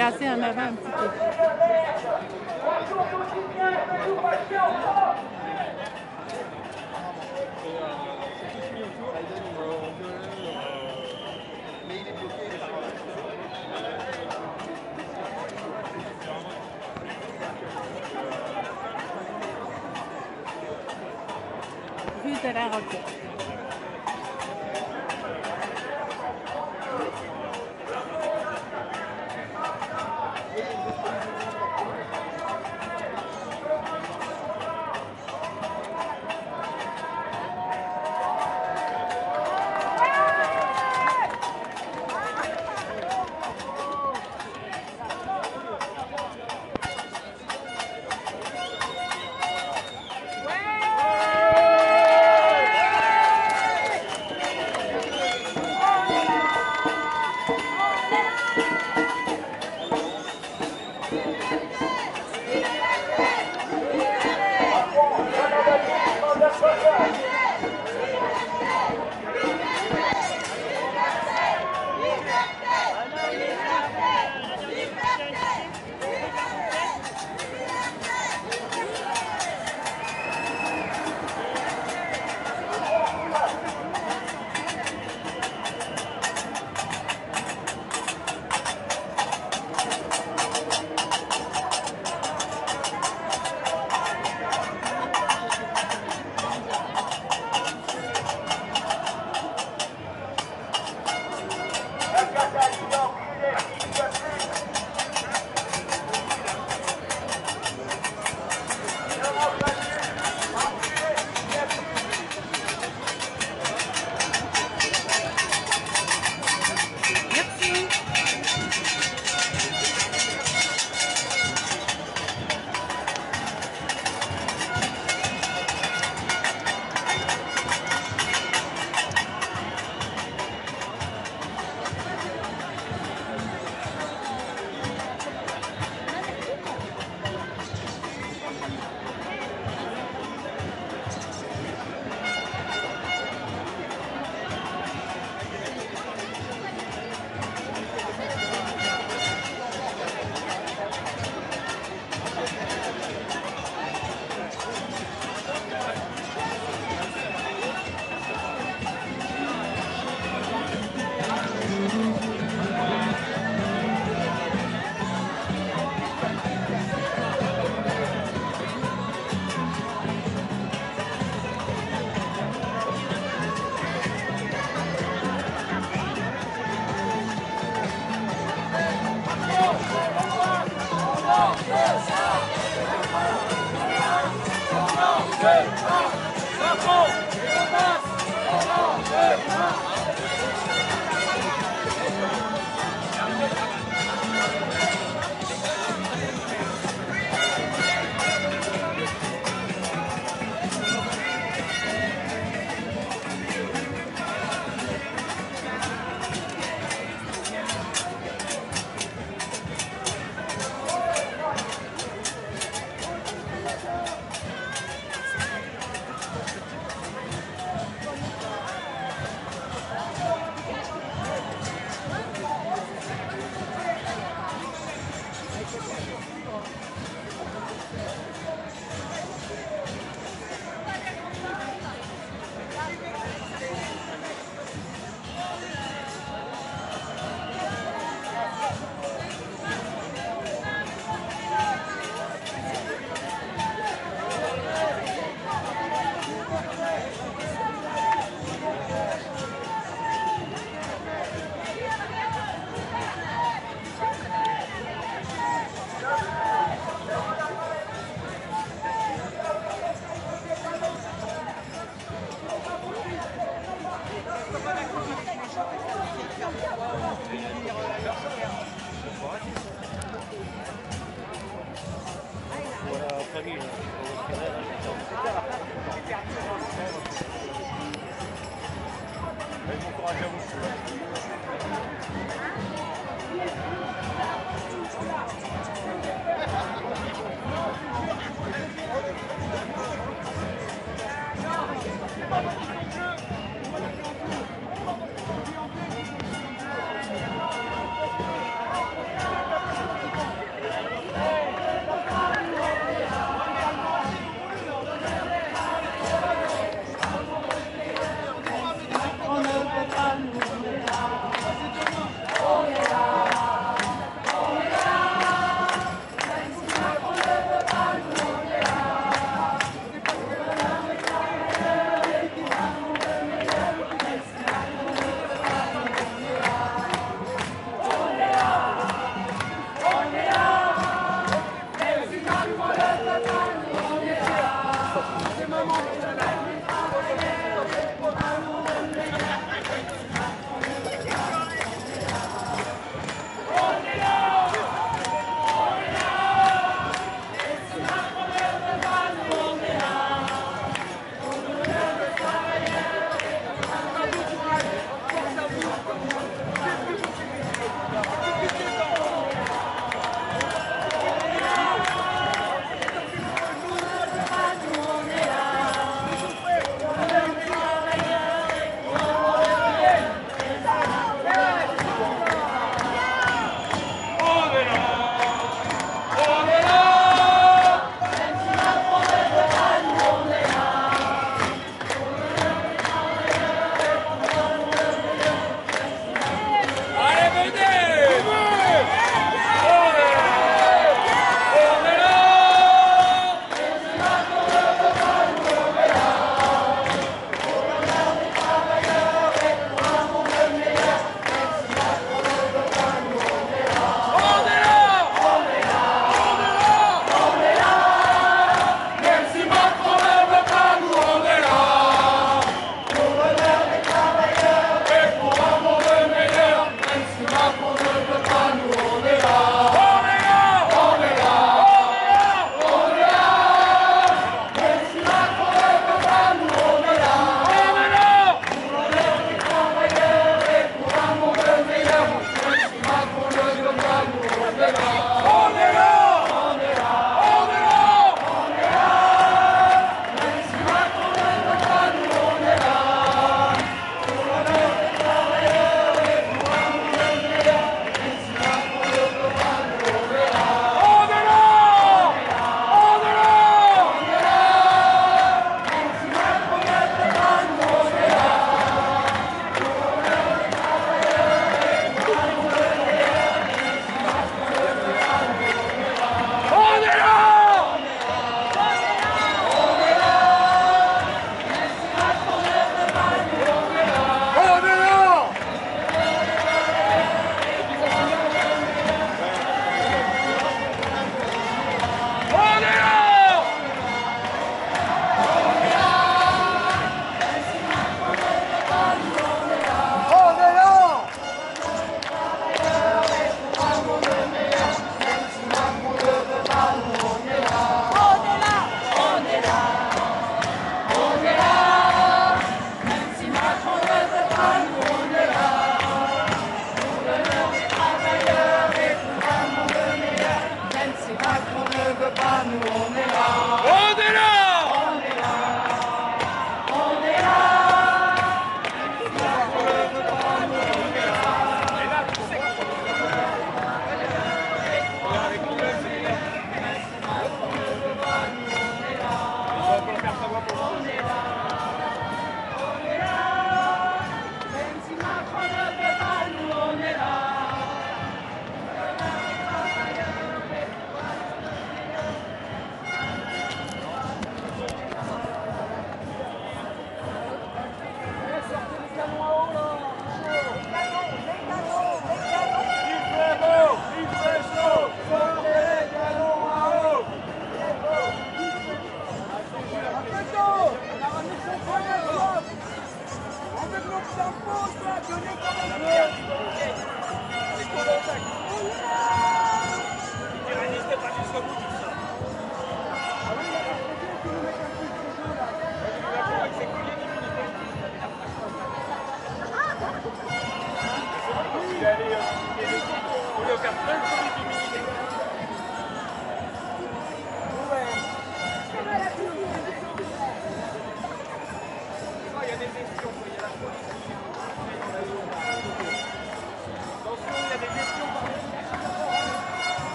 Cassé en avant un petit peu. Rue de. Watch out!